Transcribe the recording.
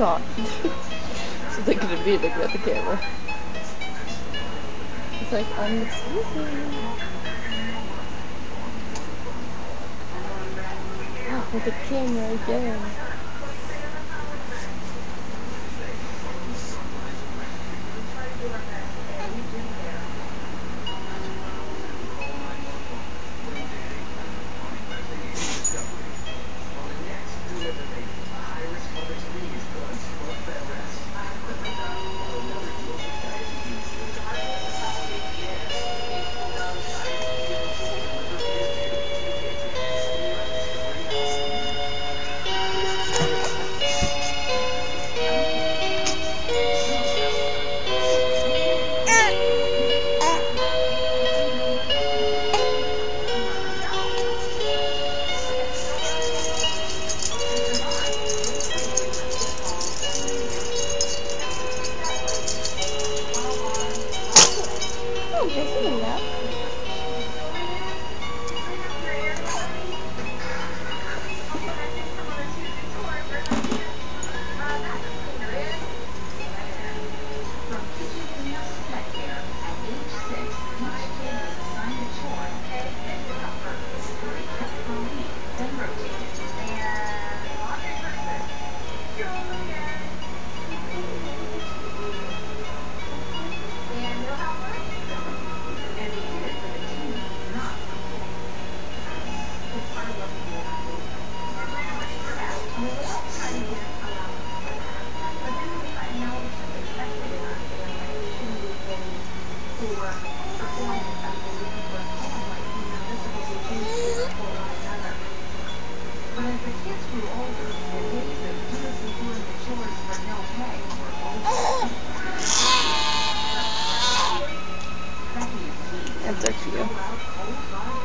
caught. so they could be looking at the camera. It's like, I'm excusing. Oh, the camera again. for performing something because we're like, you know, this is what for another. But as the kids grew older, the days of innocent doing the chores for no pay were over. That's so cute.